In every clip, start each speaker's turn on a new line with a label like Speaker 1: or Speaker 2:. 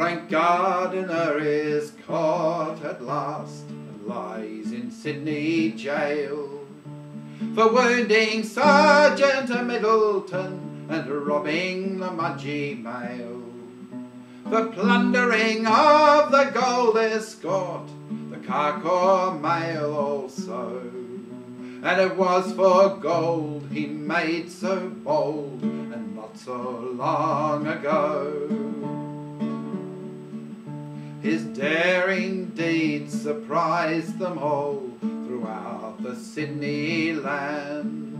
Speaker 1: Frank Gardiner is caught at last and lies in Sydney jail for wounding Sergeant Middleton and robbing the Mudgee Mail, for plundering of the Gold Escort, the Carcoar Mail also. And it was for gold he made so bold and not so long ago. His daring deeds surprised them all throughout the Sydney land.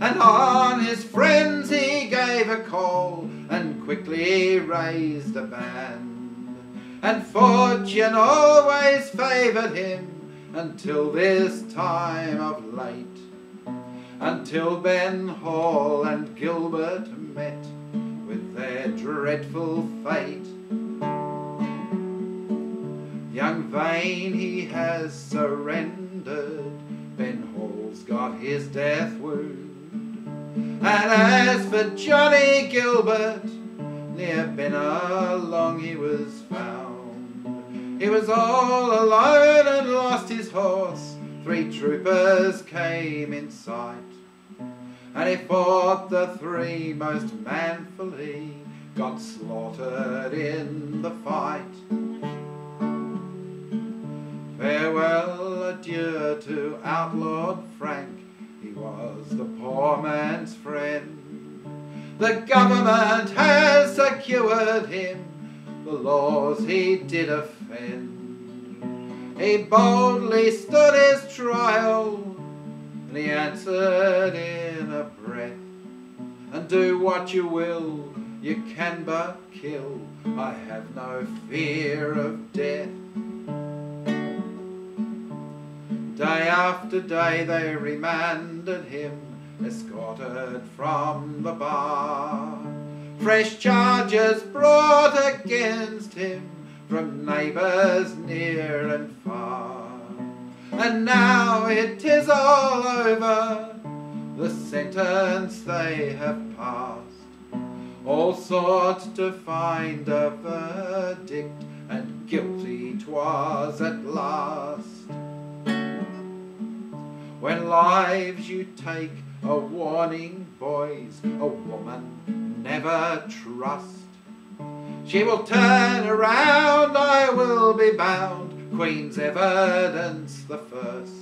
Speaker 1: And on his friends he gave a call and quickly raised a band. And fortune always favoured him until this time of late. Until Ben Hall and Gilbert met with their dreadful fate. Young Vane he has surrendered, Ben Hall's got his death wound. And as for Johnny Gilbert, near Binalong he was found. He was all alone and lost his horse, three troopers came in sight. And he fought the three most manfully, got slaughtered in the fight. Farewell, adieu to outlawed Frank, he was the poor man's friend. The government has secured him, the laws he did offend. He boldly stood his trial, and he answered in a breath, And do what you will, you can but kill, I have no fear of death. Day after day they remanded him, escorted from the bar. Fresh charges brought against him from neighbours near and far. And now it is all over, the sentence they have passed. All sought to find a verdict, and guilty 'twas at When lives you take a warning, boys, a woman never trust. She will turn around, I will be bound, Queen's evidence the first.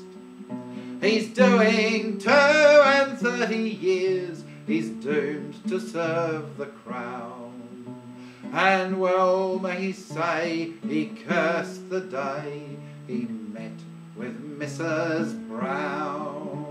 Speaker 1: He's doing two and thirty years, he's doomed to serve the crown. And well may he say he cursed the day he met with Mrs. Brown.